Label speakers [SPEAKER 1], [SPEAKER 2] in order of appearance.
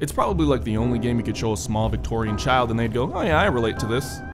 [SPEAKER 1] It's probably like the only game you could show a small Victorian child and they'd go, oh yeah, I relate to this.